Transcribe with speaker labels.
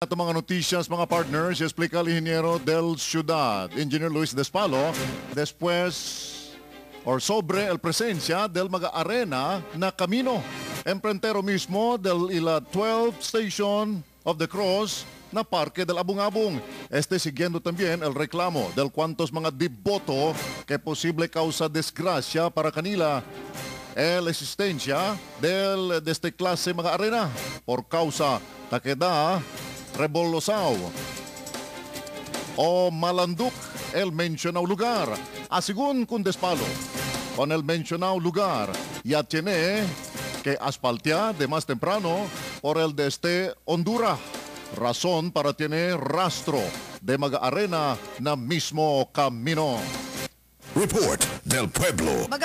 Speaker 1: Ito mga noticias, mga partners, explica el ingeniero del Ciudad, Engineer Luis Despalo, después or sobre el presencia del mga arena na camino. Emprentero mismo del ila 12 station of the cross na Parque del Abungabong. Este siguiendo también el reclamo del cuantos mga diboto que posible causa desgracia para kanila el existencia del de este clase mga arena por causa taqueda rebolosao o malanduk el mencionado lugar. Asigun kun despalo con el mencionado lugar ya tiene que asfaltear de más temprano por el de este Honduras. Razón para tener rastro de mga arena na mismo camino.
Speaker 2: Report del Pueblo.